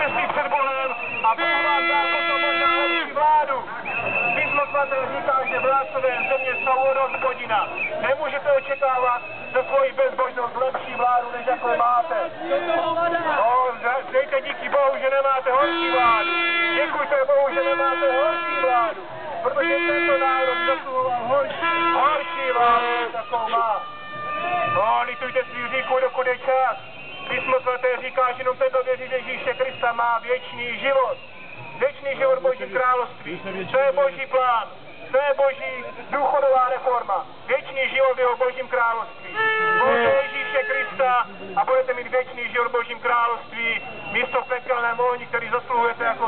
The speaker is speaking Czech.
čestný před Bohem a to možná lepší vládu. Písmo svaté říká, že vládcové země jsou od hospodina. Nemůžete očekávat za svoji bezbožnost lepší vládu, než jako máte. No, dejte díky Bohu, že nemáte horší vládu. Děkujte Bohu, že nemáte horší vládu. Protože tento národ zasluhoval horší, horší vládu, jakou má. No, litujte svých říků, dokud je čas. Písmo svaté říká, že jenom ten, kdo věří v má věčný život. Věčný život Boží království. To je Boží plán. To je Boží důchodová reforma. Věčný život v jeho Božím království. Boží Ježíše Krista a budete mít věčný život v Božím království místo v pekelném ohni, který zasluhujete jako